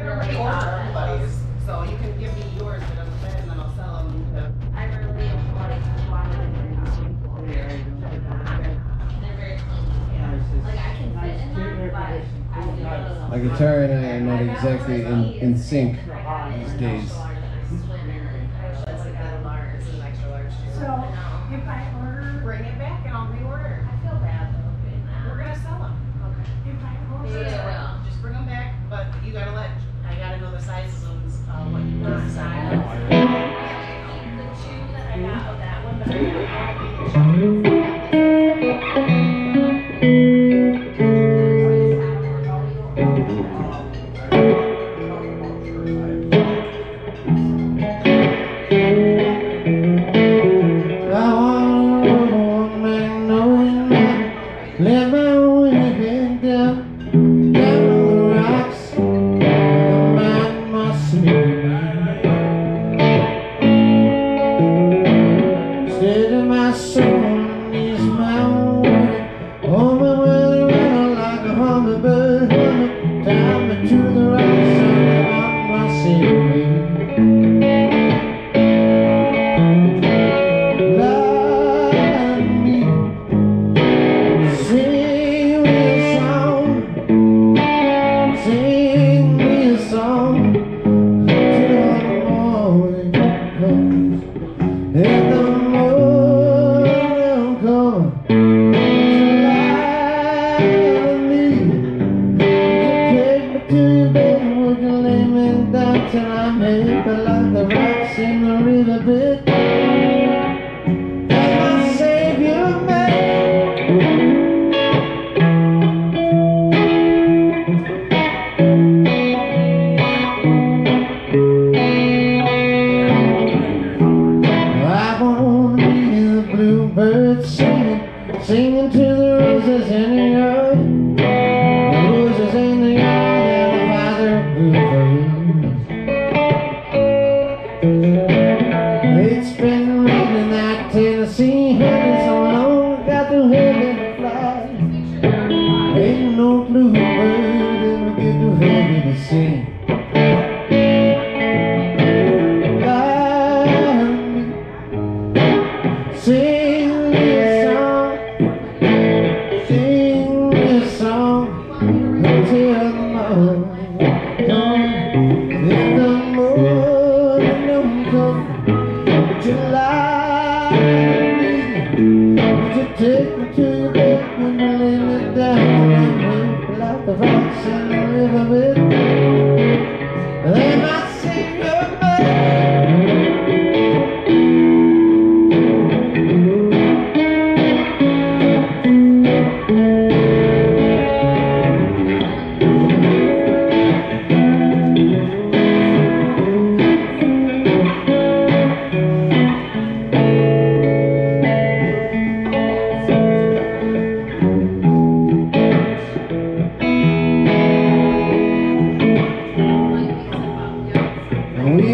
can already order everybody's, so you can give me yours, it doesn't matter, and then I'll sell them to. I really like wanted to They're very clean. Like I can fit in them, but I feel. My guitar and I are not exactly in, in sync these days. That's like a large, this is an extra large too. So if I order, Bring it back and I'll reorder. I feel bad though We're gonna sell them. Okay. if I Maybe order, I till I'm happy like the rocks in the riverbed? Singing, to the roses in the yard. Roses in the. Would you lie to me? Take me to your bed when you lay me down and weep like the rocks in the riverbed? They might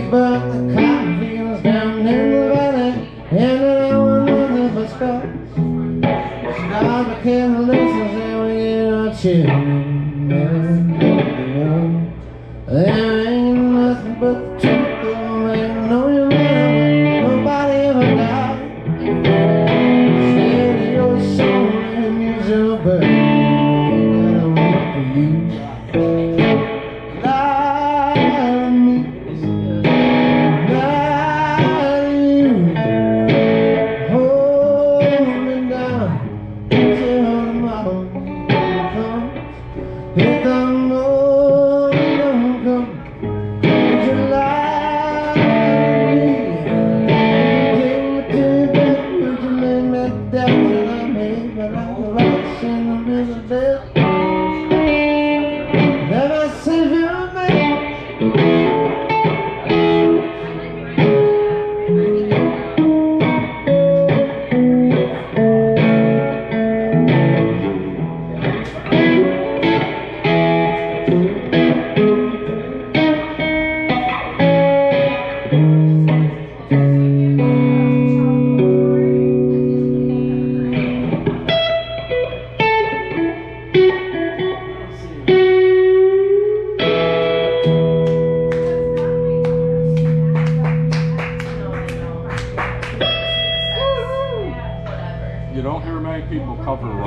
And burnt the cotton fields down in the valley, and I want nothing but scars. Start the candles and we get our children. There ain't nothing but the truth, though, ain't no you nobody ever died. Soul and for you. You don't hear many people cover will.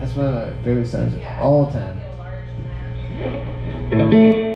That's one of my favorite songs of all time.